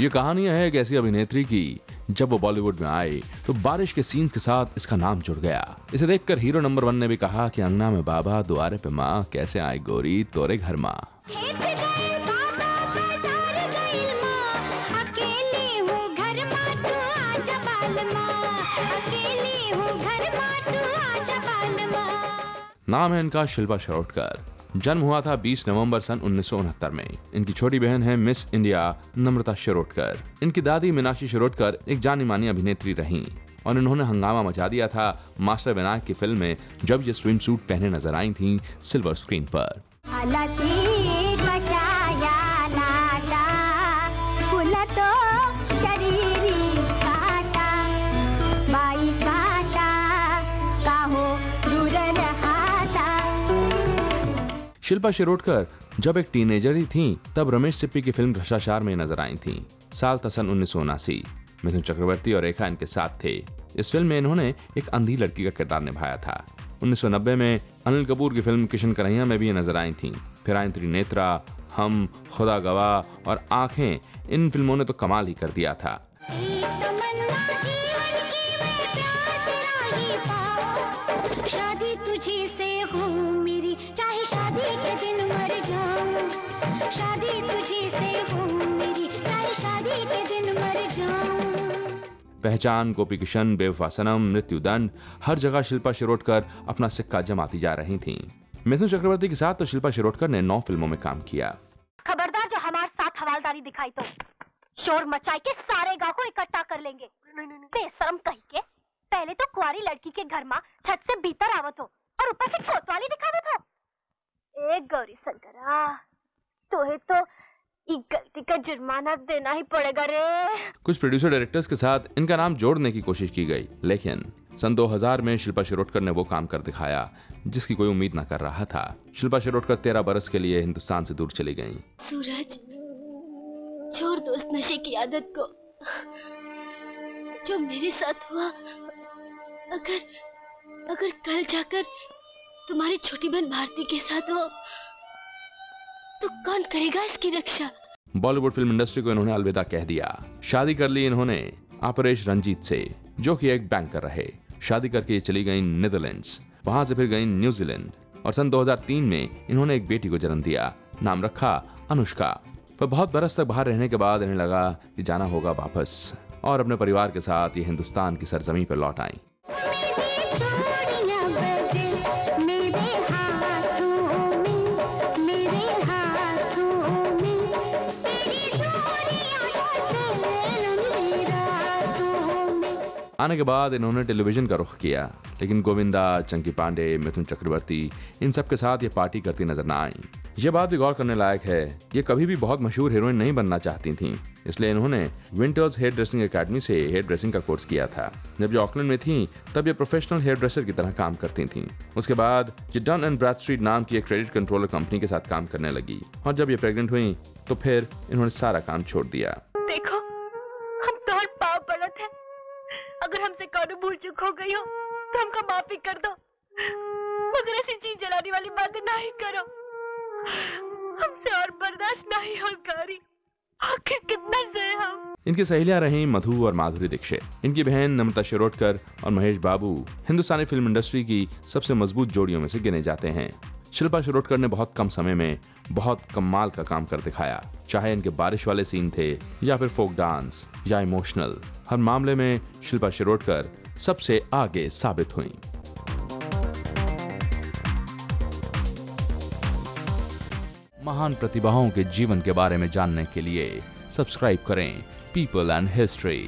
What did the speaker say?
ये कहानियाँ है एक ऐसी अभिनेत्री की। जब वो बॉलीवुड में आए तो बारिश के सीन्स के साथ इसका नाम जुड़ गया। इसे देखकर हीरो नंबर वन ने भी कहा कि अंगना में बाबा द्वारे पे माँ कैसे आए गोरी तोरे घर माँ। नाम है इनका शिल्पा शिरोडकर जन्म हुआ था 20 नवंबर सन उन्नीस सौ उनहत्तर में। इनकी छोटी बहन है मिस इंडिया नम्रता शिरोडकर। इनकी दादी मीनाक्षी शिरोडकर एक जानी मानी अभिनेत्री रहीं और इन्होंने हंगामा मचा दिया था मास्टर विनायक की फ़िल्म में, जब ये स्विम सूट पहने नज़र आई थी सिल्वर स्क्रीन पर। बचाया शिल्पा शिरोडकर, जब एक टीनेजर ही थी, तब रमेश सिप्पी की फ़िल्म भ्रष्टाचार में नज़र आई थी। साल था सन उन्नीस सौ उनासी। मिथुन चक्रवर्ती और रेखा इनके साथ थे। इस फ़िल्म में इन्होंने एक अंधी लड़की का किरदार निभाया था। 1990 में अनिल कपूर की फ़िल्म किशन कन्हैया में भी ये नज़र आई थी। फिर आई त्रिनेत्रा, हम, खुदा गवाह और आँखें, इन फ़िल्मों ने तो कमाल ही कर दिया था। पहचान गोपी किशन बेवफा सनम मृत्युदंड हर जगह शिल्पा शिरोडकर अपना सिक्का जमाती जा रही थीं। मिथुन चक्रवर्ती के साथ तो शिल्पा शिरोडकर ने नौ फ़िल्मों में काम किया। खबरदार जो हमारे साथ हवालदारी दिखाई तो। शोर मचाई के सारे गाँव को इकट्ठा कर लेंगे। बेशरम कही के पहले तो कुआरी लड़की के घर माँ छत से भीतर आवत हो और ऊपर से कोतवाली दिखावत हो एक गौरी शंकरा तोहे तो ई गलती का जुर्माना देना ही पड़ेगा रे। कुछ प्रोड्यूसर डायरेक्टर्स के साथ इनका नाम जोड़ने की कोशिश की गई लेकिन सन 2000 में शिल्पा शिरोडकर ने वो काम कर दिखाया जिसकी कोई उम्मीद न कर रहा था। शिल्पा शिरोडकर तेरह बरस के लिए हिंदुस्तान से दूर चली गईं। सूरज छोड़ दो उस नशे की आदत को। जो मेरे साथ हुआ अगर अगर कल जाकर तुम्हारी छोटी बहन भारती के साथ हो तो कौन करेगा इसकी रक्षा? बॉलीवुड फ़िल्म इंडस्ट्री को इन्होंने अलविदा कह दिया। शादी कर ली इन्होंने अपरेश रंजीत से, जो कि एक बैंकर रहे। शादी करके ये चली गई नीदरलैंड्स वहाँ से फिर गई न्यूजीलैंड और सन 2003 में इन्होंने एक बेटी को जन्म दिया, नाम रखा अनुष्का। पर बहुत बरस तक बाहर रहने के बाद इन्हें लगा कि जाना होगा वापस, और अपने परिवार के साथ ये हिंदुस्तान की सरजमी पर लौट आई। आने के बाद इन्होंने टेलीविज़न का रुख किया, लेकिन गोविंदा, चंकी पांडे, मिथुन चक्रवर्ती, इन सब के साथ ये पार्टी करती नज़र न आई। ये बात भी गौर करने लायक है, ये कभी भी बहुत मशहूर हीरोइन नहीं बनना चाहती थीं, इसलिए इन्होंने विंटर्स हेयर ड्रेसिंग एकेडमी से हेयर ड्रेसिंग का कोर्स किया था। जब ये ऑकलैंड में थी, तब ये प्रोफेशनल हेयर ड्रेसर की तरह काम करती थीं। उसके बाद ये डन एंड ब्रैड स्ट्रीट नाम की एक क्रेडिट कंट्रोलर कंपनी के साथ काम करने लगी, और जब ये प्रेग्नेंट हुई तो फिर इन्होंने सारा काम छोड़ दिया। देखो, हम है अगर हमसे कौनो भूल चूक हो गई हो तो हमका माफ़ी कर दो। मगर ऐसी चीज़ जलाने वाली बातें नहीं करो। हमसे और बर्दाश्त नहीं हो, गारी। आखिर कितना सहे हम इनकी सहेलियाँ रहीं मधु और माधुरी दीक्षित। इनकी बहन नम्रता शिरोडकर और महेश बाबू हिंदुस्तानी फ़िल्म इंडस्ट्री की सबसे मज़बूत जोड़ियों में से गिने जाते हैं। शिल्पा शिरोडकर ने बहुत कम समय में बहुत कमाल का काम कर दिखाया, चाहे इनके बारिश वाले सीन थे, या फिर फोक डांस या इमोशनल हर मामले में शिल्पा शिरोडकर सबसे आगे साबित हुई। महान प्रतिभाओं के जीवन के बारे में जानने के लिए सब्सक्राइब करें पीपल एंड हिस्ट्री